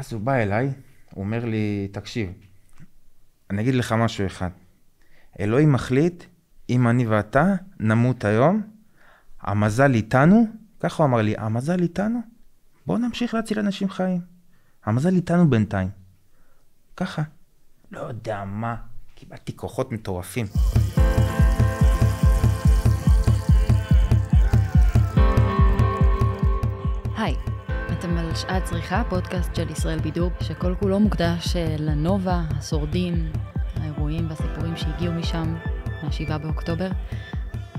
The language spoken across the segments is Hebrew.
אז הוא בא אליי, הוא אומר לי, תקשיב, אני אגיד לך משהו אחד. אלוהים מחליט, אם אני ואתה נמות היום, המזל איתנו, ככה הוא אמר לי, המזל איתנו, בואו נמשיך להציל אנשים חיים. המזל איתנו בינתיים. ככה. לא יודע מה, קיבלתי כוחות מטורפים. על שעת צריכה, פודקאסט של ישראל בידור, שכל כולו מוקדש אה, לנובה, השורדים, האירועים והסיפורים שהגיעו משם, מה-7 באוקטובר.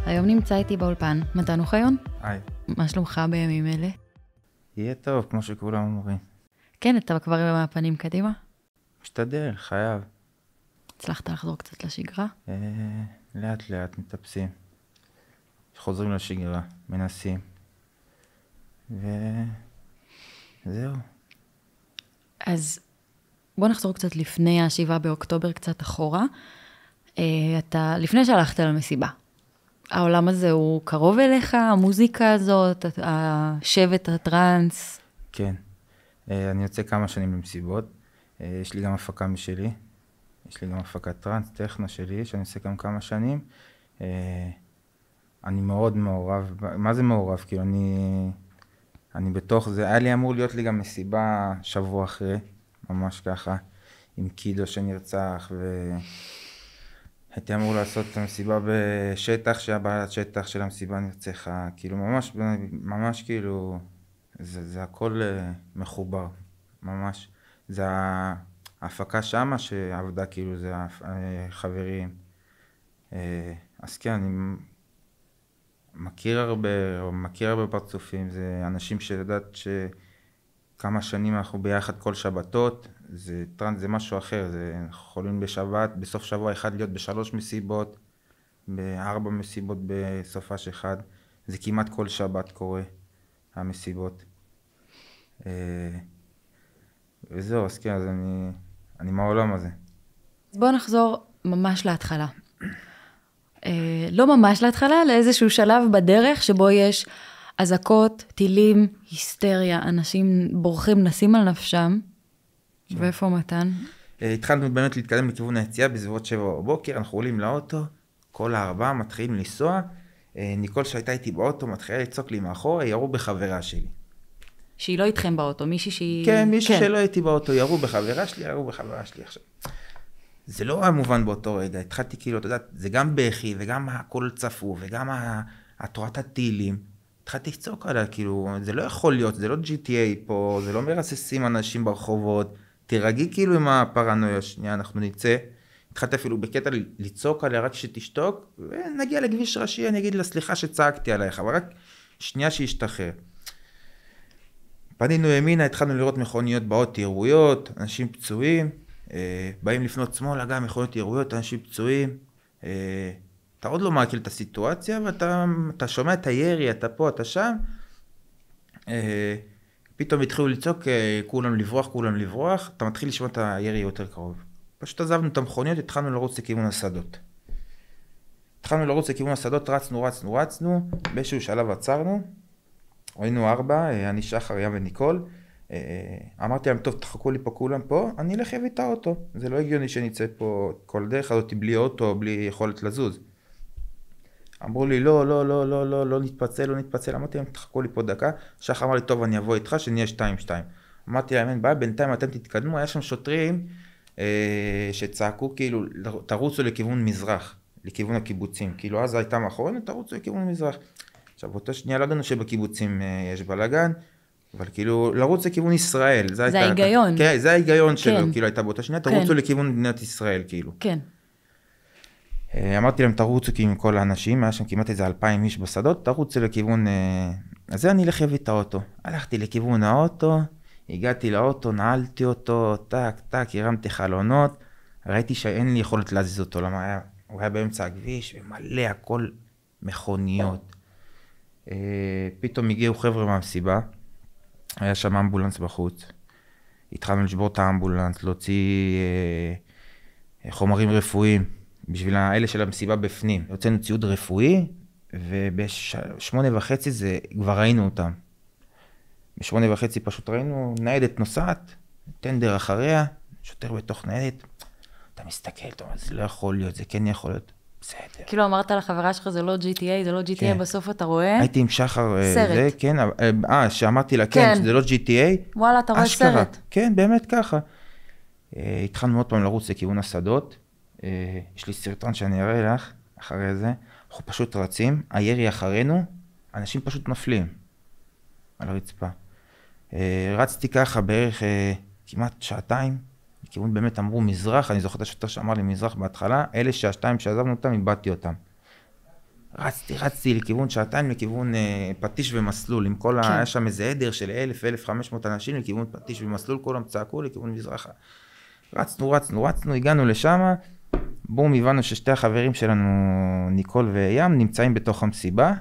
היום נמצא איתי באולפן מתן אוחיון. היי. מה שלומך בימים אלה? יהיה טוב, כמו שכולם אומרים. כן, אתה כבר עם הפנים קדימה? משתדל, חייב. הצלחת לחזור קצת לשגרה? אה, לאט לאט מטפסים. חוזרים לשגרה, מנסים. וזהו. אז בוא נחזור קצת לפני ה-7 באוקטובר, קצת אחורה. אה, אתה, לפני שהלכת למסיבה, העולם הזה הוא קרוב אליך, המוזיקה הזאת, השבט הטראנס? כן. אה, אני יוצא כמה שנים למסיבות. אה, יש לי גם הפקה משלי. יש לי גם הפקת טראנס, טכנה שלי, שאני עושה גם כמה שנים. אני מאוד מעורב, מה זה מעורב? כאילו, אני... אני בתוך זה, היה לי אמור להיות לי גם מסיבה שבוע אחרי, ממש ככה, עם קידו שנרצח, והייתי אמור לעשות את המסיבה בשטח, שהבעלת שטח של המסיבה נרצחה, כאילו ממש, ממש כאילו, זה, זה הכל אה, מחובר, ממש. זה ההפקה שמה שעבדה, כאילו, זה החברים. אה, אז כן, אני מכיר הרבה, מכיר הרבה פרצופים, זה אנשים שיודעת שכמה שנים אנחנו ביחד כל שבתות, זה טראנס זה משהו אחר, זה יכולים בשבת, בסוף שבוע אחד להיות בשלוש מסיבות, בארבע מסיבות בסופש אחד, זה כמעט כל שבת קורה, המסיבות. אה, וזהו, אז כן, אז אני, אני מהעולם הזה. בוא נחזור ממש להתחלה. אה, לא ממש להתחלה, לאיזשהו שלב בדרך שבו יש אזעקות, טילים, היסטריה, אנשים בורחים, נסים על נפשם. כן. ואיפה מתן? אה, התחלנו באמת להתקדם לכיוון היציאה בסביבות שבע בבוקר, אנחנו עולים לאוטו, כל הארבעה מתחילים לנסוע. אה, ניקול שהייתה איתי באוטו מתחילה לצעוק לי מאחורה, ירו בחברה שלי. שהיא לא איתכם באוטו, מישהי שהיא... כן, מישהי כן. שלא הייתי באוטו, ירו בחברה שלי, ירו בחברה שלי עכשיו. זה לא היה מובן באותו רגע, התחלתי כאילו, אתה יודע, זה גם בכי וגם הכל צפו וגם התורת הטילים. התחלתי לצעוק עליה, כאילו, זה לא יכול להיות, זה לא GTA פה, זה לא מרססים אנשים ברחובות, תירגעי כאילו עם הפרנויה, שנייה, אנחנו נצא. התחלתי אפילו בקטע לצעוק עליה רק שתשתוק, ונגיע לכביש ראשי, אני אגיד לה סליחה שצעקתי עלייך, אבל רק שנייה שישתחרר. פנינו ימינה, התחלנו לראות מכוניות באות ירויות, אנשים פצועים, באים לפנות שמאלה, גם יכול להיות ירויות, אנשים פצועים. אה, אתה עוד לא מכיר את הסיטואציה, ואתה שומע את הירי, אתה פה, אתה שם. אה, פתאום התחילו לצעוק, כולם לברוח, כולם לברוח, אתה מתחיל לשמוע את הירי יותר קרוב. פשוט עזבנו את המכוניות, התחלנו לרוץ לכיוון השדות. התחלנו לרוץ לכיוון השדות, רצנו, רצנו, רצנו, באיזשהו שלב עצרנו, היינו ארבע, אני שחר, ים וניקול. אה, אמרתי להם, טוב, תחכו לי פה כולם פה, אני אלך להביא את האוטו. זה לא הגיוני שנצא פה כל דרך הזאת בלי אוטו, בלי יכולת לזוז. אמרו לי, לא, לא, לא, לא, לא, לא נתפצל, לא נתפצל. אמרתי להם, תחכו לי פה דקה. שחר אמר לי, טוב, אני אבוא איתך, שנהיה שתיים שתיים. אמרתי להם, אין בעיה, בינתיים אתם תתקדמו. היה שם שוטרים אה, שצעקו, כאילו, תרוצו לכיוון מזרח, לכיוון הקיבוצים. כאילו, אז הייתה מאחורינו, תרוצו לכיוון מזרח. עכשיו, באותה שנייה לא ידענו שבקיבוצים אה, יש בלאגן. אבל כאילו, לרוץ לכיוון ישראל. זה הייתה, ההיגיון. כן, זה ההיגיון שלו, כן. כאילו הייתה באותה שנייה, תרוצו כן. לכיוון מדינת ישראל, כאילו. כן. אה, אמרתי להם, תרוצו כאילו עם כל האנשים, היה שם כמעט איזה אלפיים איש בשדות, תרוצו לכיוון... אה, אז זה אני אלך להביא את האוטו. הלכתי לכיוון האוטו, הגעתי לאוטו, נעלתי אותו, טק, טק, הרמתי חלונות, ראיתי שאין לי יכולת להזיז אותו, למה היה, הוא היה באמצע הכביש, ומלא הכל מכוניות. אה, פתאום הגיעו חבר'ה מהמסיבה. היה שם אמבולנס בחוץ. התחלנו לשבור את האמבולנס, להוציא אה, חומרים רפואיים בשביל האלה של המסיבה בפנים. הוצאנו ציוד רפואי, ובשמונה וחצי זה, כבר ראינו אותם. בשמונה וחצי פשוט ראינו ניידת נוסעת, טנדר אחריה, שוטר בתוך ניידת, אתה מסתכל, אתה אומר, זה לא יכול להיות, זה כן יכול להיות, בסדר. כאילו אמרת לחברה שלך, זה לא GTA, זה לא GTA, כן. בסוף אתה רואה, הייתי עם שחר, אה, סרט. זה, כן, אבל- אה, שאמרתי לה, כן. כן, שזה לא GTA, וואלה, אתה רואה אשכרה. סרט. כן, באמת ככה. אה, התחלנו עוד פעם לרוץ לכיוון השדות. אה, יש לי סרטון שאני אראה לך אחרי זה. אנחנו פשוט רצים, הירי אחרינו, אנשים פשוט נופלים על הרצפה. אה, רצתי ככה בערך אה, כמעט שעתיים, לכיוון באמת אמרו מזרח, אני זוכר את השוטר שאמר לי מזרח בהתחלה, אלה שהשתיים שעזבנו אותם, איבדתי אותם. רצתי, רצתי לכיוון שעתיים, לכיוון אה, פטיש ומסלול, עם כל ה... כן. היה שם איזה עדר של אלף, אלף חמש מאות אנשים, לכיוון פטיש ומסלול, כולם צעקו לכיוון מזרחה. רצנו, רצנו, רצנו, הגענו לשם, בום, הבנו ששתי החברים שלנו, ניקול וים, נמצאים בתוך המסיבה,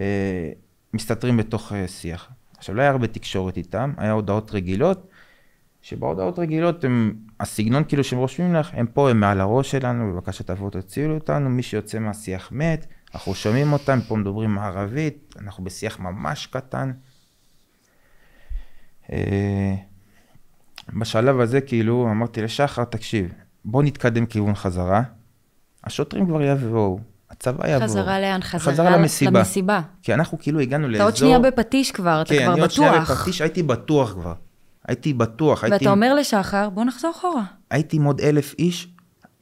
אה, מסתתרים בתוך אה, שיח. עכשיו, לא היה הרבה תקשורת איתם, היה הודעות רגילות, שבהודעות רגילות הם, הסגנון כאילו שהם רושמים לך, הם פה, הם מעל הראש שלנו, בבקשה תבואו תצילו אותנו, מי שיוצא מהשיח מת, אנחנו שומעים אותם, פה מדברים ערבית, אנחנו בשיח ממש קטן. אה, בשלב הזה כאילו אמרתי לשחר, תקשיב, בוא נתקדם כיוון חזרה, השוטרים כבר יבואו, הצבא יבוא. חזרה לאן? חזרה, חזרה למסיבה. למסיבה. כי אנחנו כאילו הגענו אתה לאזור... עוד שנייה בפטיש כבר, אתה כן, כבר אני עוד שנייה בטוח. בפטיש, הייתי בטוח כבר. הייתי בטוח, הייתי, ואתה אומר לשחר, בוא נחזור אחורה. הייתי עם עוד אלף איש,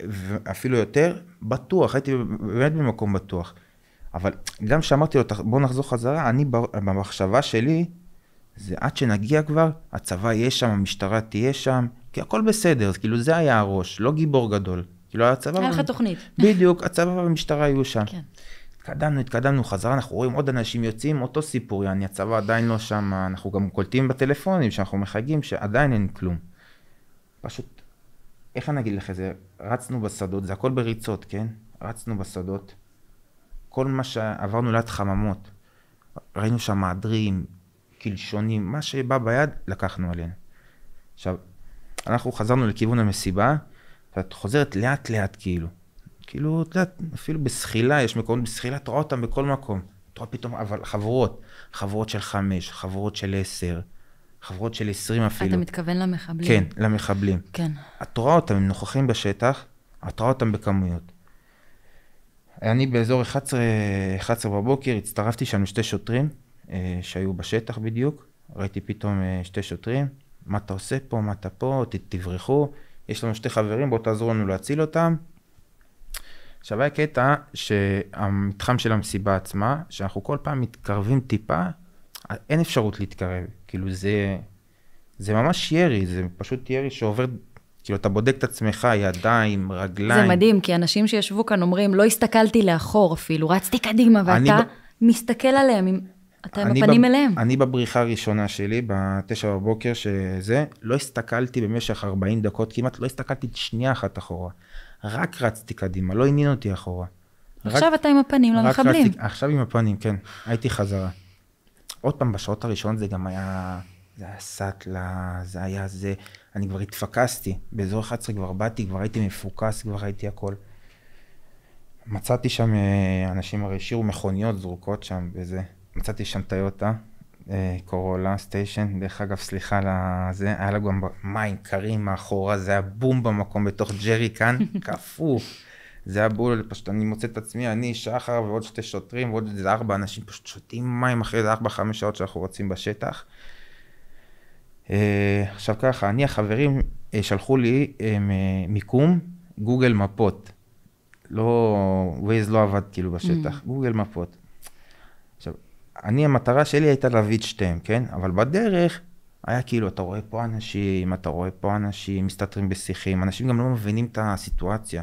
ואפילו יותר, בטוח, הייתי באמת במקום בטוח. אבל גם כשאמרתי לו, "תח- בוא נחזור חזרה, אני במחשבה שלי, זה עד שנגיע כבר, הצבא יהיה שם, המשטרה תהיה שם, כי הכל בסדר, כאילו זה היה הראש, לא גיבור גדול. כאילו הצבא... היה לך תוכנית. בדיוק, הצבא והמשטרה יהיו שם. כן. התקדמנו, התקדמנו, חזרה, אנחנו רואים עוד אנשים יוצאים, אותו סיפור, יעני, הצבא עדיין לא שם, אנחנו גם קולטים בטלפונים שאנחנו מחייגים, שעדיין אין כלום. פשוט, איך אני אגיד לך את זה, רצנו בשדות, זה הכל בריצות, כן? רצנו בשדות. כל מה שעברנו ליד חממות, ראינו שם מעדרים, קלשונים, מה שבא ביד, לקחנו עלינו. עכשיו, אנחנו חזרנו לכיוון המסיבה, ואת חוזרת לאט לאט כאילו. כאילו, את יודעת, אפילו בזחילה, יש מקומות בזחילה, את רואה אותם בכל מקום. את רואה פתאום, אבל חברות, חברות של חמש, חברות של עשר, חברות של עשרים אפילו. אתה מתכוון למחבלים. כן, למחבלים. כן. את רואה אותם, הם נוכחים בשטח, את רואה אותם בכמויות. אני באזור 11, 11 בבוקר, הצטרפתי שם לשתי שוטרים אה, שהיו בשטח בדיוק, ראיתי פתאום אה, שתי שוטרים, מה אתה עושה פה, מה אתה פה, ת, תברחו, יש לנו שתי חברים, בואו תעזרו לנו להציל אותם. עכשיו היה קטע שהמתחם של המסיבה עצמה, שאנחנו כל פעם מתקרבים טיפה, אין אפשרות להתקרב, כאילו זה, זה ממש ירי, זה פשוט ירי שעובר, כאילו אתה בודק את עצמך, ידיים, רגליים. זה מדהים, כי אנשים שישבו כאן אומרים, לא הסתכלתי לאחור אפילו, רצתי קדימה, ואתה ב- מסתכל עליהם, עם- אתה עם הפנים בב- אליהם. אני בבריחה הראשונה שלי, בתשע בבוקר שזה, לא הסתכלתי במשך 40 דקות, כמעט לא הסתכלתי שנייה אחת אחורה. רק רצתי קדימה, לא עניין אותי אחורה. רק- עכשיו אתה עם הפנים רק למחבלים. רצתי, עכשיו עם הפנים, כן. הייתי חזרה. עוד פעם, בשעות הראשונות זה גם היה, זה היה סאטלה, זה היה זה, אני כבר התפקסתי. באזור 11 כבר באתי, כבר הייתי מפוקס, כבר ראיתי הכל. מצאתי שם, אה, אנשים הרי השאירו מכוניות זרוקות שם וזה. מצאתי שם טיוטה, קורולה סטיישן, דרך אגב, סליחה על זה, היה לה גם מים קרים מאחורה, זה היה בול במקום בתוך ג'ריקן, קפוא. זה היה בול, פשוט אני מוצא את עצמי, אני, שחר ועוד שתי שוטרים ועוד איזה ארבע אנשים פשוט שותים מים אחרי איזה ארבע, חמש שעות שאנחנו רצים בשטח. אה, עכשיו ככה, אני, החברים אה, שלחו לי אה, מיקום גוגל מפות. לא, ווייז לא עבד כאילו בשטח, גוגל מפות. אני, המטרה שלי הייתה להביא את שתיהם, כן? אבל בדרך היה כאילו, אתה רואה פה אנשים, אתה רואה פה אנשים, מסתתרים בשיחים, אנשים גם לא מבינים את הסיטואציה.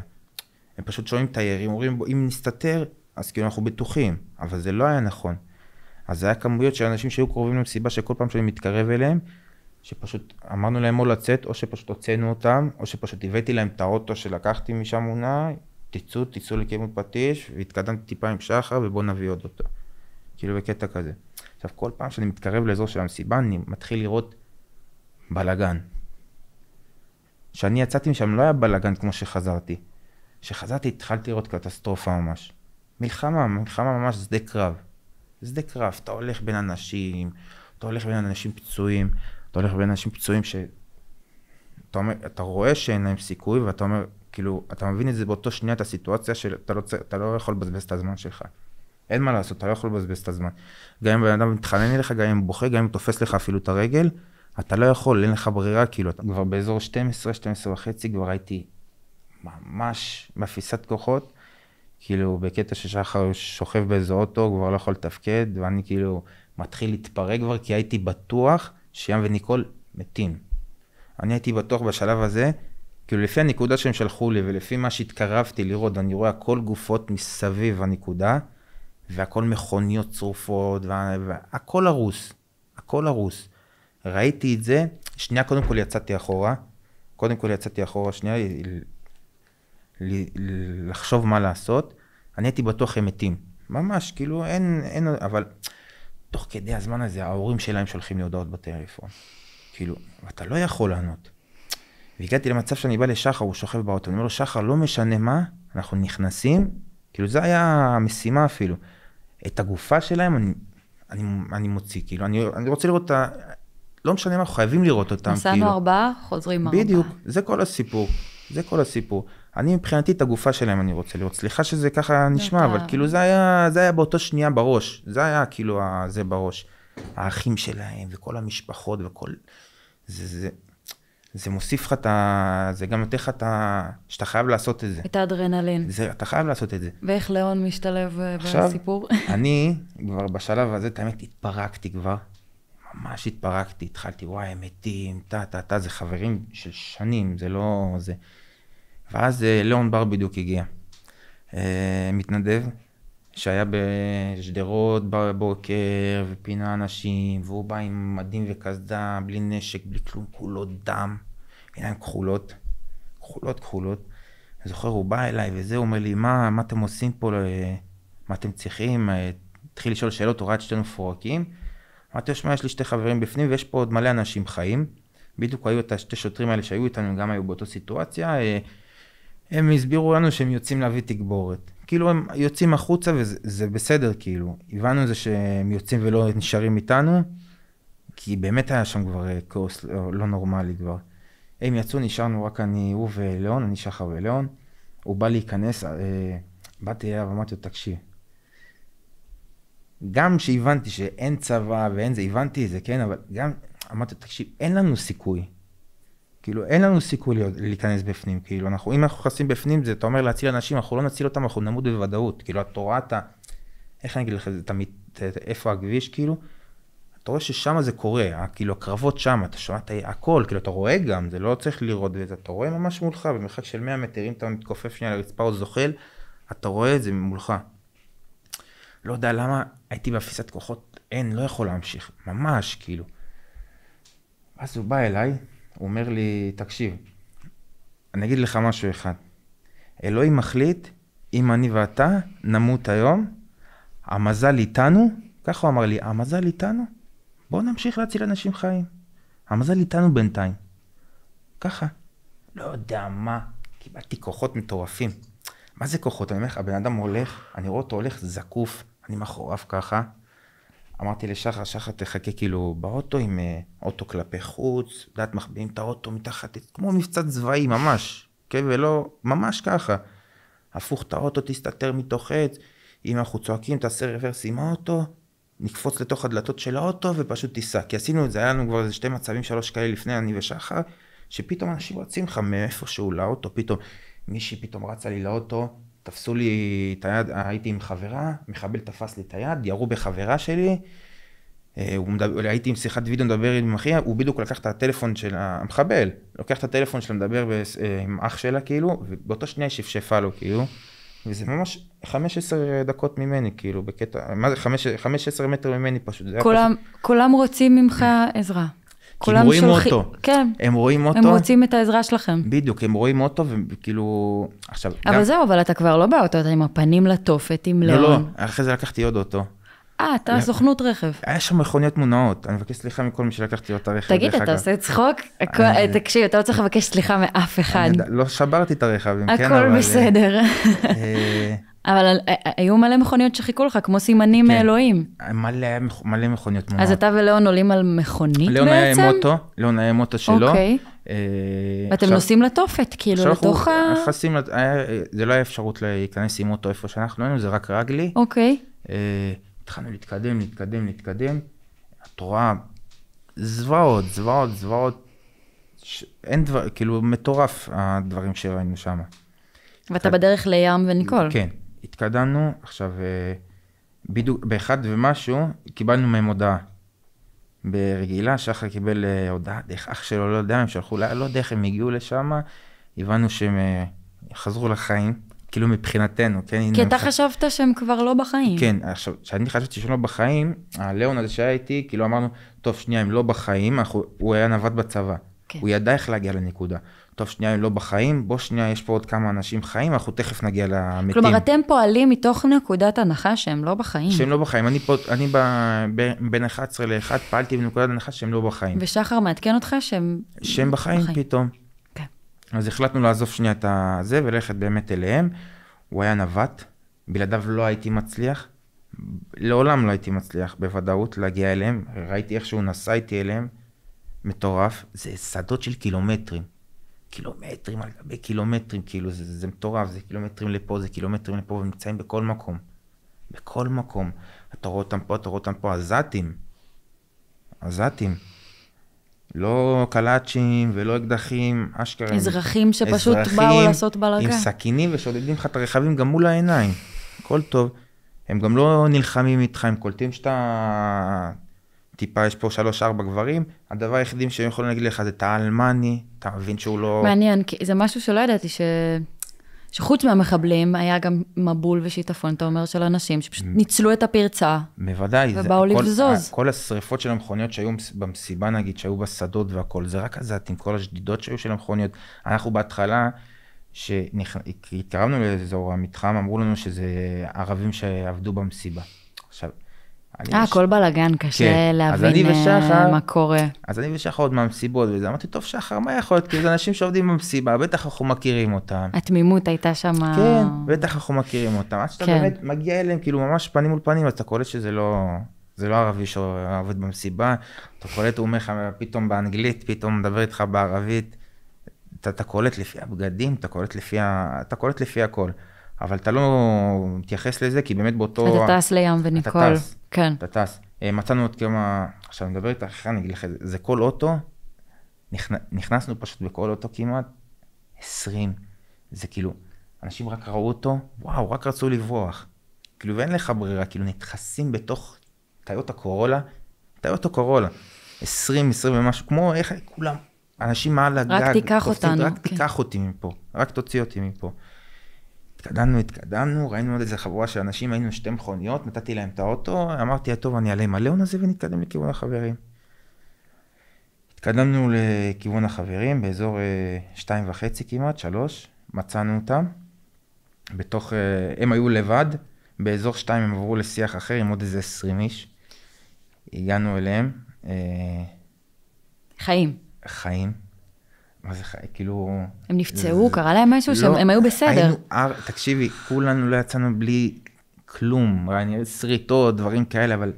הם פשוט שומעים את הירים, אומרים, "בוא, אם נסתתר, אז כאילו אנחנו בטוחים, אבל זה לא היה נכון. אז זה היה כמויות של אנשים שהיו קרובים למסיבה שכל פעם שאני מתקרב אליהם, שפשוט אמרנו להם או לצאת, או שפשוט הוצאנו אותם, או שפשוט הבאתי להם את האוטו שלקחתי משם מונה, תצאו, תצאו לכיוון פטיש, והתקדמתי טיפה עם שחר, ובואו נביא עוד אותו. כאילו בקטע כזה. עכשיו, כל פעם שאני מתקרב לאזור של המסיבה, אני מתחיל לראות בלאגן. כשאני יצאתי משם לא היה בלאגן כמו שחזרתי. כשחזרתי התחלתי לראות קטסטרופה ממש. מלחמה, מלחמה ממש שדה קרב. שדה קרב, אתה הולך בין אנשים, אתה הולך בין אנשים פצועים, אתה הולך בין אנשים פצועים ש... אתה, אומר, אתה רואה שאין להם סיכוי, ואתה אומר, כאילו, אתה מבין את זה באותו שנייה, את הסיטואציה שאתה לא, אתה לא יכול לבזבז את הזמן שלך. אין מה לעשות, אתה לא יכול לבזבז את הזמן. גם אם בן אדם מתחנן אליך, גם אם הוא בוכה, גם אם הוא תופס לך אפילו את הרגל, אתה לא יכול, אין לך ברירה, כאילו, אתה כבר באזור 12, 12 וחצי, כבר הייתי ממש באפיסת כוחות, כאילו, בקטע ששחר שוכב באיזה אוטו, כבר לא יכול לתפקד, ואני כאילו מתחיל להתפרק כבר, כי הייתי בטוח שים וניקול מתים. אני הייתי בטוח בשלב הזה, כאילו לפי הנקודה שהם שלחו לי ולפי מה שהתקרבתי לראות, אני רואה הכל גופות מסביב הנקודה, והכל מכוניות צרופות, וה- והכל הרוס, הכל הרוס. ראיתי את זה, שנייה קודם כל יצאתי אחורה, קודם כל יצאתי אחורה, שנייה לחשוב מה לעשות, אני הייתי בטוח הם מתים. ממש, כאילו אין, אין, אבל תוך כדי הזמן הזה ההורים שלהם שולחים לי הודעות בטלפון. כאילו, אתה לא יכול לענות. והגעתי למצב שאני בא לשחר, הוא שוכב באוטו, אני אומר לו, שחר, לא משנה מה, אנחנו נכנסים, כאילו זה היה המשימה אפילו. את הגופה שלהם אני, אני, אני מוציא, כאילו, אני, אני רוצה לראות את ה... לא משנה מה, חייבים לראות אותם, נסענו כאילו. ארבעה, חוזרים ארבעה. בדיוק, זה כל הסיפור, זה כל הסיפור. אני מבחינתי את הגופה שלהם אני רוצה לראות, סליחה שזה ככה נשמע, אבל כאילו זה היה, זה היה באותו שנייה בראש, זה היה כאילו ה- זה בראש. האחים שלהם וכל המשפחות וכל, זה, זה, זה מוסיף לך את ה... זה גם נותן לך את ה... שאתה חייב לעשות את זה. את האדרנלין. זה, אתה חייב לעשות את זה. ואיך ליאון משתלב אה, עכשיו, בסיפור? אני כבר בשלב הזה, את האמת, התפרקתי כבר. ממש התפרקתי, התחלתי, וואי, הם מתים, טה, טה, טה, זה חברים של שנים, זה לא זה. ואז אה, ליאון בר בדיוק הגיע. אה, מתנדב, שהיה בשדרות בבוקר, ופינה אנשים, והוא בא עם מדים וקסדה, בלי נשק, בלי כלום, כולו דם, עיניים כחולות, כחולות כחולות. אני זוכר, הוא בא אליי וזה, הוא אומר לי, מה, מה אתם עושים פה, מה אתם צריכים? התחיל לשאול שאלות, הוא ראה את שתינו מפורקים. אמרתי לו, שמע, יש לי שתי חברים בפנים ויש פה עוד מלא אנשים חיים. בדיוק היו את השתי שוטרים האלה שהיו איתנו, הם גם היו באותה סיטואציה. הם הסבירו לנו שהם יוצאים להביא תגבורת. כאילו הם יוצאים החוצה וזה זה בסדר, כאילו. הבנו זה שהם יוצאים ולא נשארים איתנו, כי באמת היה שם כבר אה, כאוס לא, לא נורמלי כבר. הם יצאו, נשארנו רק אני, הוא וליאון, אני שחר וליאון. הוא בא להיכנס, אה, באתי אליו, אמרתי לו, תקשיב. גם שהבנתי שאין צבא ואין זה, הבנתי את זה, כן, אבל גם אמרתי לו, תקשיב, אין לנו סיכוי. כאילו, אין לנו סיכוי להיות, להיכנס בפנים, כאילו, אנחנו, אם אנחנו נכנסים בפנים, זה, אתה אומר להציל אנשים, אנחנו לא נציל אותם, אנחנו נמות בוודאות. כאילו, אתה רואה את ה... איך אני אגיד לך, אתה מת... איפה הכביש, כאילו? אתה רואה ששם זה קורה, כאילו, הקרבות שם, אתה שומע את הכל, כאילו, אתה רואה גם, זה לא צריך לראות וזה, אתה רואה ממש מולך, במרחק של 100 מטר, אם אתה מתכופף שנייה לרצפה או זוחל, אתה רואה את זה מולך. לא יודע למה, הייתי באפיסת כוחות, אין, לא יכול להמשיך, ממש, כאילו. ואז הוא בא אליי, הוא אומר לי, תקשיב, אני אגיד לך משהו אחד. אלוהים מחליט, אם אני ואתה נמות היום, המזל איתנו, ככה הוא אמר לי, המזל איתנו, בואו נמשיך להציל אנשים חיים. המזל איתנו בינתיים. ככה. לא יודע מה, קיבלתי כוחות מטורפים. מה זה כוחות? אני אומר לך, הבן אדם הולך, אני רואה אותו הולך זקוף, אני מאחוריו ככה. אמרתי לשחר, שחר תחכה כאילו באוטו עם אה, אוטו כלפי חוץ, יודעת, מחביאים את האוטו מתחת, כמו מבצע צבאי ממש, כן, ולא, ממש ככה. הפוך את האוטו, תסתתר מתוך עץ, אם אנחנו צועקים, תעשה רוורס עם האוטו, נקפוץ לתוך הדלתות של האוטו ופשוט תיסע. כי עשינו את זה, היה לנו כבר איזה שתי מצבים, שלוש כאלה לפני, אני ושחר, שפתאום אנשים רצים לך מאיפשהו לאוטו, פתאום מישהי פתאום רצה לי לאוטו, תפסו לי את היד, הייתי עם חברה, מחבל תפס לי את היד, ירו בחברה שלי, אה, מדבר, הייתי עם שיחת וידאו מדבר עם אחי, הוא בדיוק לקח את הטלפון של המחבל, לוקח את הטלפון שלה מדבר אה, עם אח שלה כאילו, ובאותו שנייה היא שפשפה לו כאילו, וזה ממש 15 דקות ממני כאילו, בקטע, מה זה 5 15 מטר ממני פשוט, כולם, כולם רוצים ממך עזרה. כי הם רואים שולחים- אותו. כן, הם רואים אותו, הם רוצים את העזרה שלכם. בדיוק, הם רואים אותו וכאילו, עכשיו, אבל זהו, אבל אתה כבר לא באוטו, אתה עם הפנים לתופת, עם לא, לא, ליאון. אחרי זה לקחתי עוד אוטו. אה, אתה סוכנות רכב. היה שם מכוניות מונעות, אני מבקש סליחה מכל מי שלקחתי לו את הרכב. תגיד, אתה. עושה צחוק? הכל- אני- תקשיב, אתה לא צריך לבקש סליחה מאף אחד. אני לא שברתי את הרכבים, כן, הכל אבל, בסדר. אה, אבל אה, אה, היו מלא מכוניות שחיכו לך, כמו סימנים כן. מאלוהים. מלא, מלא מכוניות תמונות. אז אתה ולאון עולים על מכונית ליאון היה בעצם? עם מוטו, ליאון היה עם מוטו שלו. אוקיי. אה, ואתם עכשיו- נוסעים לתופת, כאילו, לתוך ה... נכנסים, זה לא היה אפשרות להיכנס עם אוטו איפה שאנחנו היינו, זה רק רגלי. אוקיי. אה, התחלנו להתקדם, להתקדם, להתקדם. את רואה זוועות, זוועות, זוועות. ש- אין דבר, כאילו מטורף הדברים שראינו שם. ואתה בדרך לים וניקול. כן, התקדמנו, עכשיו אה, בדיוק באחד ומשהו קיבלנו מהם הודעה. ברגילה, שחר קיבל אה, הודעה דרך אח שלו, לא יודע, הם שלחו, לא, לא יודע איך הם הגיעו לשם, הבנו שהם אה, חזרו לחיים, כאילו מבחינתנו, כן? כי אתה ח- חשבת שהם כבר לא בחיים. כן, עכשיו, כשאני חשבתי שהם לא בחיים, הליאון הזה שהיה איתי, כאילו אמרנו, טוב, שנייה, הם לא בחיים, אנחנו, הוא היה נווט בצבא. כן. הוא ידע איך להגיע לנקודה. טוב, שנייה, הם לא בחיים, בוא שנייה, יש פה עוד כמה אנשים חיים, אנחנו תכף נגיע למתים. כלומר, אתם פועלים מתוך נקודת הנחה שהם לא בחיים. שהם לא בחיים. אני פה, אני ב, ב, בין 11 ל-1 פעלתי בנקודת הנחה שהם לא בחיים. ושחר מעדכן אותך שהם... שהם בחיים בחיים. פתאום. כן. אז החלטנו לעזוב שנייה את הזה וללכת באמת אליהם. הוא היה נווט, בלעדיו לא הייתי מצליח. לעולם לא הייתי מצליח בוודאות להגיע אליהם. ראיתי איך שהוא נסע איתי אליהם. מטורף. זה שדות של קילומטרים. קילומטרים על גבי קילומטרים, כאילו, זה, זה מטורף, זה קילומטרים לפה, זה קילומטרים לפה, והם נמצאים בכל מקום. בכל מקום. אתה רואה אותם פה, אתה רואה אותם פה, עזתים. עזתים. לא קלאצ'ים ולא אקדחים, אשכרה. אזרחים שפשוט אזרחים באו לעשות בלאגן. עם סכינים ושודדים לך את הרכבים גם מול העיניים. הכל טוב. הם גם לא נלחמים איתך, הם קולטים שאתה... טיפה, יש פה שלוש-ארבע גברים, הדבר היחידים שהם יכולים להגיד לך זה אתה אלמני, אתה מבין שהוא לא... מעניין, כי זה משהו שלא ידעתי, ש... שחוץ מהמחבלים היה גם מבול ושיטפון, אתה אומר, של אנשים שפשוט ניצלו את הפרצה. בוודאי. זה- ובאו כל- לבזוז. כל השריפות של המכוניות שהיו מס- במסיבה נגיד, שהיו בשדות והכל, זה רק עזתים, כל השדידות שהיו של המכוניות. אנחנו בהתחלה, כשהתקרבנו לאזור המתחם, אמרו לנו שזה ערבים שעבדו במסיבה. אה, הכל בלאגן, קשה כן, להבין אה, ושחר- מה קורה. אז אני ושחר עוד מהמסיבות וזה, אמרתי, טוב, שחר, מה יכול להיות? כי זה אנשים שעובדים במסיבה, בטח אנחנו מכירים אותם. התמימות הייתה שם... כן, בטח אנחנו מכירים אותם. עד שאתה כן. באמת מגיע אליהם, כאילו ממש פנים מול פנים, אז אתה קולט שזה לא... זה לא ערבי שעובד במסיבה, אתה קולט, הוא אומר לך פתאום באנגלית, פתאום מדבר איתך בערבית. אתה, אתה קולט לפי הבגדים, אתה קולט לפי, ה... אתה קולט לפי הכל. אבל אתה לא מתייחס לזה, כי באמת באותו... אתה טס לים וניקול. טס. כן. אתה טס. אה, מצאנו עוד כמה... עכשיו, אני מדבר איתך, אני אגיד לך, זה- כל אוטו, נכנ... נכנסנו פשוט בכל אוטו כמעט, 20. זה כאילו, אנשים רק ראו אותו, וואו, רק רצו לברוח. כאילו, ואין לך ברירה, כאילו, נדחסים בתוך טיוטה קורולה, טיוטה קורולה, 20, 20 ומשהו, כמו איך כולם, אנשים מעל הגג. תיקח קופצים, אותנו, רק כן. תיקח אותי מפה, רק תוציא אותי מפה. התקדמנו, התקדמנו, ראינו עוד איזה חבורה של אנשים, היינו שתי מכוניות, נתתי להם את האוטו, אמרתי, טוב, אני אעלה עם הליאון הזה ונתקדם לכיוון החברים. התקדמנו לכיוון החברים, באזור אה, שתיים וחצי כמעט, שלוש, מצאנו אותם. בתוך, אה, הם היו לבד, באזור שתיים הם עברו לשיח אחר עם עוד איזה עשרים איש. הגענו אליהם, אה, חיים. חיים. מה זה חיים? כאילו... הם נפצעו, זה- קרה להם משהו שהם לא, הם היו בסדר. היינו, הר- תקשיבי, כולנו לא יצאנו בלי כלום, שריטות, דברים כאלה, אבל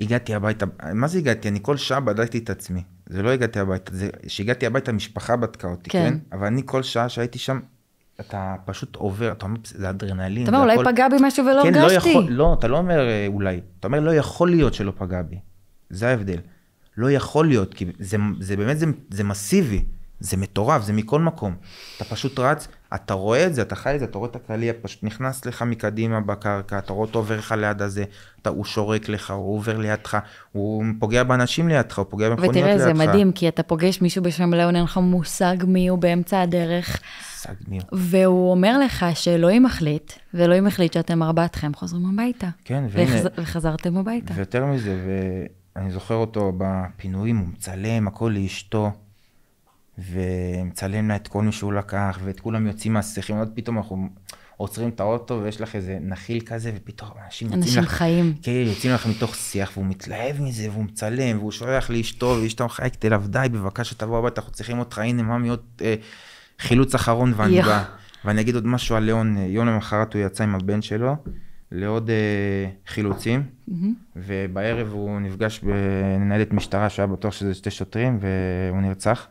הגעתי הביתה, מה זה הגעתי? אני כל שעה בדקתי את עצמי. זה לא הגעתי הביתה, זה כשהגעתי הביתה המשפחה בדקה אותי, כן. כן? אבל אני כל שעה שהייתי שם, אתה פשוט עובר, אתה אומר, זה אדרנלין. אתה אומר, אולי הכל- פגע בי משהו ולא כן, הרגשתי. לא יכול, לא, אתה לא אומר אה, אולי, אתה אומר לא יכול להיות שלא פגע בי. זה ההבדל. לא יכול להיות, כי זה, זה באמת, זה, זה מסיבי, זה מטורף, זה מכל מקום. אתה פשוט רץ, אתה רואה את זה, אתה חי את זה, אתה רואה את הקליע פשוט נכנס לך מקדימה בקרקע, אתה רואה אותו עובר לך ליד הזה, אתה, הוא שורק לך, הוא עובר לידך, הוא פוגע באנשים לידך, הוא פוגע במכוניות לידך. ותראה, זה מדהים, כי אתה פוגש מישהו בשם ליאון, אין לך מושג מי הוא באמצע הדרך, סג מי הוא. והוא אומר לך שאלוהים מחליט, ואלוהים החליט שאתם ארבעתכם חוזרים הביתה. כן, והנה, וחז... וחזרתם הביתה. ויותר מזה, ואני זוכר אותו בפינויים, הוא מצלם הכל לאשתו, ומצלם לה את כל מי שהוא לקח, ואת כולם יוצאים מהשיחים, עוד פתאום אנחנו עוצרים את האוטו, ויש לך איזה נחיל כזה, ופתאום אנשים יוצאים אנשים לך, חיים. כן, יוצאים לך מתוך שיח, והוא מתלהב מזה, והוא מצלם, והוא שולח לאשתו, ואשתו מחייגת אליו, די, בבקשה, תבוא הביתה, אנחנו צריכים אותך, הנה, ממי עוד אה, חילוץ אחרון והנגה. ואני אגיד עוד משהו על ליאון, יום למחרת הוא יצא עם הבן שלו לעוד אה, חילוצים. ובערב הוא נפגש בניידת משטרה שהיה בטוח שזה שתי שוטרים, והוא נרצח.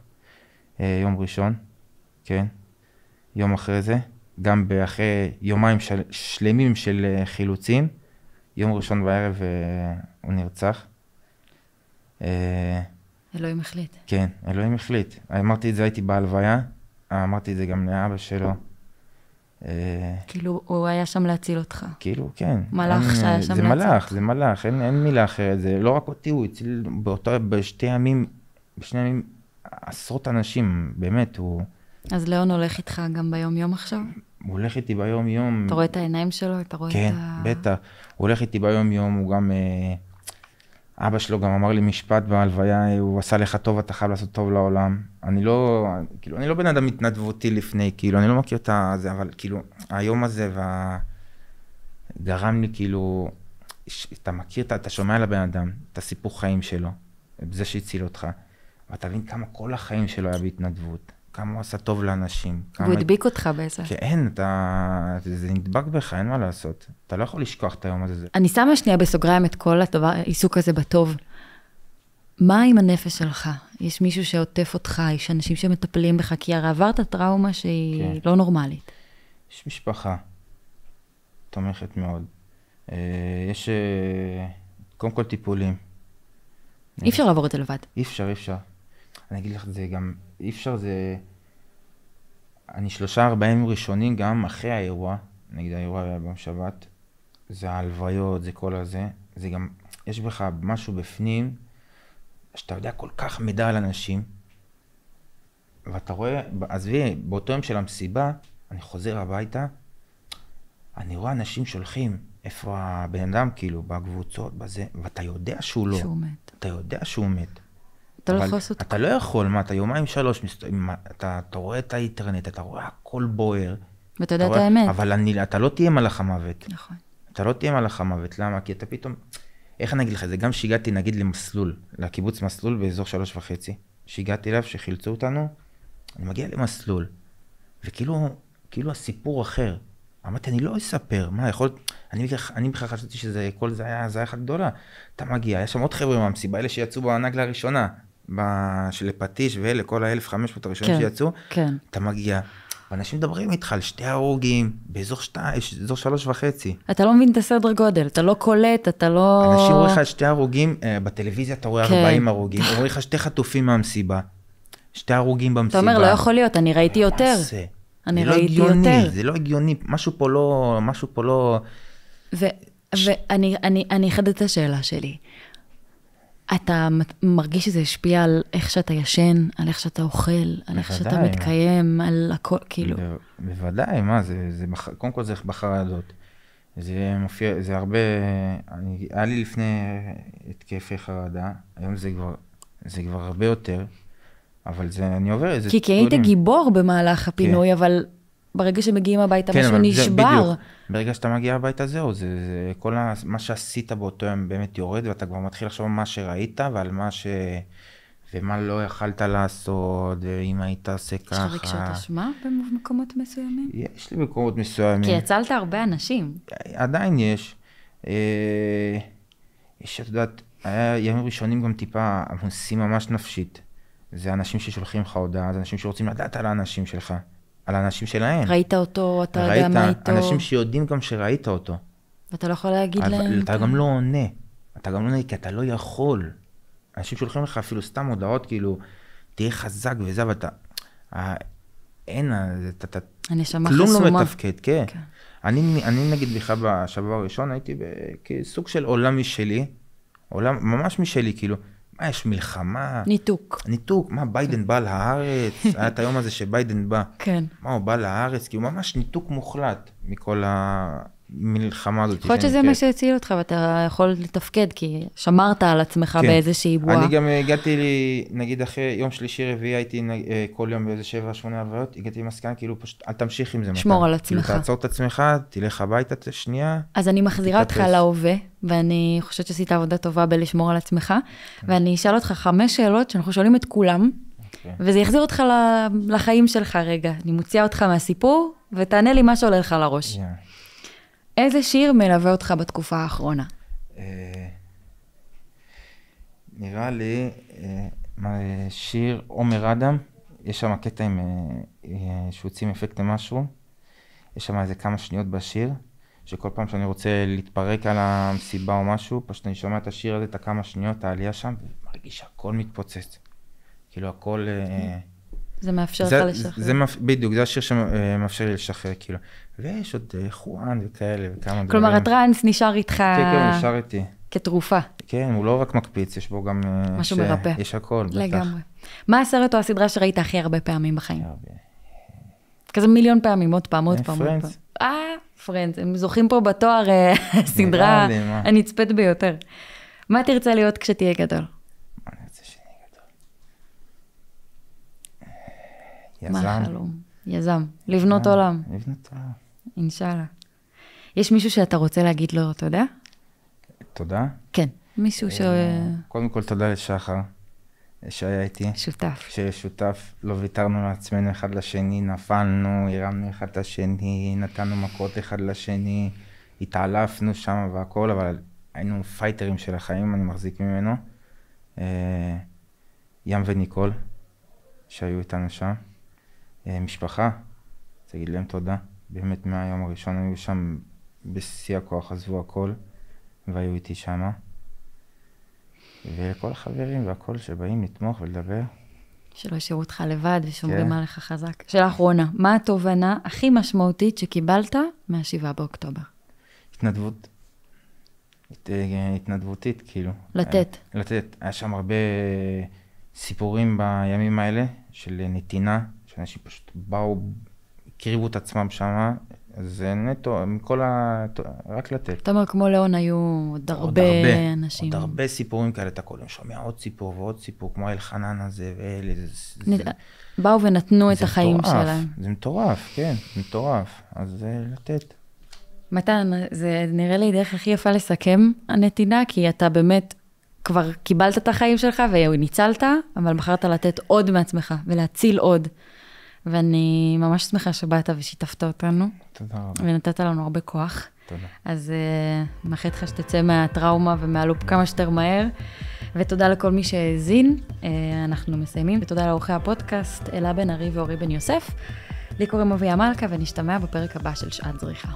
אה, יום ראשון, כן. יום אחרי זה, גם אחרי יומיים של, שלמים של אה, חילוצים, יום ראשון בערב אה, הוא נרצח. אלוהים החליט. כן, אלוהים החליט. אמרתי את זה, הייתי בהלוויה, אמרתי את זה גם לאבא שלו. כאילו, הוא היה שם להציל אותך. כאילו, כן. מלאך אין, שהיה שם זה להציל מלאך, אותך. זה מלאך, אין, אין מילה אחרת. זה לא רק אותי, הוא הציל באותו, בשתי ימים, בשני ימים, עשרות אנשים, באמת, הוא, אז ליאון הולך איתך גם ביום-יום עכשיו? הוא הולך איתי ביום-יום. אתה רואה את העיניים שלו? אתה רואה כן, את ה... בטח. הוא הולך איתי ביום-יום, הוא גם... אה, אבא שלו גם אמר לי משפט בהלוויה, הוא עשה לך טוב, אתה חייב לעשות טוב לעולם. אני לא, כאילו, אני לא בן אדם התנדבותי לפני, כאילו, אני לא מכיר את זה, אבל כאילו, היום הזה וה... גרם לי כאילו, ש- אתה מכיר, אתה, אתה שומע על הבן אדם, את הסיפור חיים שלו, זה שהציל אותך, ואתה מבין כמה כל החיים שלו היה בהתנדבות, כמה הוא עשה טוב לאנשים. כמה... והוא הדביק אותך בעצם. כן, אתה, זה, זה נדבק בך, אין מה לעשות. אתה לא יכול לשכוח את היום הזה. זה- אני שמה שנייה בסוגריים את כל הדבר, העיסוק הזה בטוב. מה עם הנפש שלך? יש מישהו שעוטף אותך, יש אנשים שמטפלים בך, כי הרי עברת טראומה שהיא כן. לא נורמלית. יש משפחה תומכת מאוד. אה, יש אה, קודם כל טיפולים. אי אפשר לעבור את זה לבד. אי אפשר, אי אפשר. אני אגיד לך, זה גם, אי אפשר, זה... אני שלושה ארבעה ימים ראשונים, גם אחרי האירוע, נגיד האירוע היה ביום שבת, זה ההלוויות, זה כל הזה, זה גם, יש בך משהו בפנים, שאתה יודע כל כך מידע על אנשים, ואתה רואה, עזבי, באותו יום של המסיבה, אני חוזר הביתה, אני רואה אנשים שולחים, איפה הבן אדם, כאילו, בקבוצות, בזה, ואתה יודע שהוא לא. שהוא מת. אתה יודע שהוא מת. אתה לא יכול לעשות... אתה לא יכול, מה, אתה יומיים שלוש, מסת... אתה, אתה רואה את האינטרנט, אתה רואה הכל בוער. ואתה יודע את רואה- האמת. אבל אני, אתה לא תהיה מלאך המוות. נכון. אתה לא תהיה מלאך המוות, למה? כי אתה פתאום... איך אני אגיד לך את זה? גם שהגעתי נגיד למסלול, לקיבוץ מסלול באזור שלוש וחצי, שהגעתי אליו, שחילצו אותנו, אני מגיע למסלול, וכאילו, כאילו הסיפור אחר. אמרתי, אני לא אספר, מה, יכול... אני אני בכלל חשבתי שזה, כל זה היה הזיה אחת גדולה. אתה מגיע, היה שם עוד חבר'ה מהמסיבה, אלה שיצאו בנגלה הראשונה, של פטיש ואלה, כל ה-1500 הראשונים כן, שיצאו, כן. אתה מגיע, ואנשים מדברים איתך על שתי הרוגים, באזור שתי, אזור שלוש וחצי. אתה לא מבין את הסדר גודל, אתה לא קולט, אתה לא... אנשים רואים לך שתי הרוגים, אה, בטלוויזיה אתה רואה כן. 40 הרוגים, רואים לך שתי חטופים מהמסיבה, שתי הרוגים אתה במסיבה. אומר, לא יכול להיות, אני ראיתי יותר. זה? אני זה לא ראיתי הגיוני, יותר. זה לא הגיוני, משהו פה לא, משהו פה לא... ו- ואני אני, אני אחדד את השאלה שלי. אתה מרגיש שזה השפיע על איך שאתה ישן, על איך שאתה אוכל, על איך שאתה בוודאי. מתקיים, על הכל, כאילו. ב- בוודאי, מה זה, זה בח... קודם כל זה בחרדות. זה מופיע, זה הרבה, אני, היה לי לפני התקפי חרדה, היום זה כבר, זה כבר הרבה יותר, אבל זה, אני עובר איזה... כי כי היית. גיבור במהלך הפינוי, אבל ברגע שמגיעים הביתה משהו כן, זה נשבר. בדיוק. ברגע שאתה מגיע הביתה זהו, זה, זה כל ה, מה שעשית באותו יום באמת יורד, ואתה כבר מתחיל לחשוב על מה שראית ועל מה ש... ומה לא יכלת לעשות, ואם היית עושה יש ככה. לך רגשות אשמה במקומות מסוימים? יש לי מקומות מסוימים. כי הצלת הרבה אנשים. עדיין יש. אה, יש, את יודעת, היה ימים ראשונים גם טיפה עמוסים ממש נפשית. זה אנשים ששולחים לך הודעה, זה אנשים שרוצים לדעת על האנשים שלך, על האנשים שלהם. ראית אותו, אתה יודע מה איתו, אנשים שיודעים גם שראית אותו. ואתה לא יכול להגיד אבל להם. אתה גם לא עונה. אתה גם לא עונה כי אתה לא יכול. אנשים שולחים לך אפילו סתם הודעות כאילו, תהיה חזק וזה, ואתה... אה, אין, אה, אתה... אתה הנשמה כלום חסומה. לא מתפקד, כן. כן. אני, אני נגיד בכלל בשבוע הראשון הייתי כסוג של עולם משלי, עולם ממש משלי, כאילו, מה יש מלחמה, ניתוק. ניתוק, מה ביידן בא לארץ, היה את היום הזה שביידן בא, כן. מה הוא בא לארץ, כאילו ממש ניתוק מוחלט מכל המלחמה הזאת. יכול להיות שזה מה שהציל אותך ואתה יכול לתפקד, כי שמרת על עצמך כן. באיזושהי בועה. אני גם הגעתי לי, נגיד אחרי יום שלישי רביעי הייתי אה, כל יום באיזה שבע שמונה הלוויות, הגעתי למסקנה כאילו פשוט אל תמשיך עם זה. שמור מתן. על עצמך. כאילו תעצור את עצמך, תלך הביתה את השנייה, אז אני מחזירה אותך. להווה, ואני חושבת שעשית עבודה טובה בלשמור על עצמך, כן. ואני אשאל אותך חמש שאלות שאנחנו שואלים את כולם, אוקיי. וזה יחזיר אותך לחיים שלך רגע. אני מוציאה אותך מהסיפור, ותענה לי מה שעולה לך לראש. יאללה. איזה שיר מלווה אותך בתקופה האחרונה? אה, נראה לי, אה, שיר עומר אדם, יש שם קטע עם, אה, שהוא אפקט למשהו, יש שם איזה כמה שניות בשיר, שכל פעם שאני רוצה להתפרק על המסיבה או משהו, פשוט אני שומע את השיר הזה, את הכמה שניות, העלייה שם, ומרגיש שהכל מתפוצץ. כאילו הכל... אה, זה מאפשר לך זה, לשחרר. זה, מאפ- בדיוק, זה השיר שמאפשר לי לשחרר, כאילו. ויש עוד אה, חואן וכאלה וכמה דברים. כלומר, הטראנס נשאר איתך כן, כן, הוא נשאר איתי. כתרופה. כן, הוא לא רק מקפיץ, יש בו גם... אה, משהו ש- מרפא. יש הכל, בטח. לגמרי. מה הסרט או הסדרה שראית הכי הרבה פעמים בחיים? הרבה. כזה מיליון פעמים, עוד פעם, עוד אה, פעם. פעם. אה, פרנדס, הם זוכים פה בתואר אה, הסדרה? הנצפית ביותר. מה תרצה להיות כשתהיה גדול? מה אני רוצה שנהיה גדול? מה יזם. החלום? יזם. לבנות אה, עולם, לבנות עולם. אינשאללה. יש מישהו שאתה רוצה להגיד לו, אתה יודע? תודה. כן. מישהו אה, קודם כל תודה לשחר, שהיה איתי. ששותף. ששותף, לא ויתרנו לעצמנו אחד לשני, נפלנו, הרמנו אחד את השני, נתנו מכות אחד לשני, התעלפנו שם והכל, אבל היינו פייטרים של החיים, אני מחזיק ממנו. אה, ים וניקול, שהיו איתנו שם. אה, משפחה, תגיד להם תודה. באמת מהיום הראשון היו שם בשיא הכוח, עזבו הכל, והיו איתי שמה. ולכל החברים והכל שבאים לתמוך ולדבר. שלא ישאירו אותך לבד ושומרים כן. עליך חזק. שאלה אחרונה, מה התובנה הכי משמעותית שקיבלת מה-7 באוקטובר? התנדבות. הת, אה, התנדבותית, כאילו. לתת. אה, לתת. היה שם הרבה סיפורים בימים האלה של נתינה, שאנשים פשוט באו, הקריבו את עצמם שם, אז זה נטו, מכל ה... רק לתת. אתה אומר, כמו לאון היו עוד עוד הרבה אנשים. עוד הרבה סיפורים כאלה, אתה כל יום שומע עוד סיפור ועוד סיפור, כמו אלחנן הזה ואלה, זה, זה, באו ונתנו את זה החיים מטורף, שלהם. זה מטורף, כן, זה מטורף. אז אה, לתת. מתן, זה נראה לי דרך הכי יפה לסכם הנתינה, כי אתה באמת כבר קיבלת את החיים שלך וניצלת, אבל בחרת לתת עוד מעצמך ולהציל עוד. ואני ממש שמחה שבאת ושיתפת אותנו, תודה רבה. ונתת לנו הרבה כוח. תודה. אז uh, מאחלת לך שתצא מהטראומה ומהלופ כמה שיותר מהר. ותודה לכל מי שהאזין. Uh, אנחנו מסיימים, ותודה לעורכי הפודקאסט, אלה בן ארי ואורי בן יוסף. לי קוראים אביה מלכה, ונשתמע בפרק הבא של שעת זריחה.